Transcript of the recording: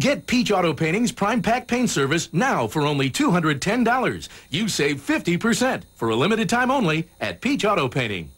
Get Peach Auto Painting's Prime Pack Paint Service now for only $210. You save 50% for a limited time only at Peach Auto Painting.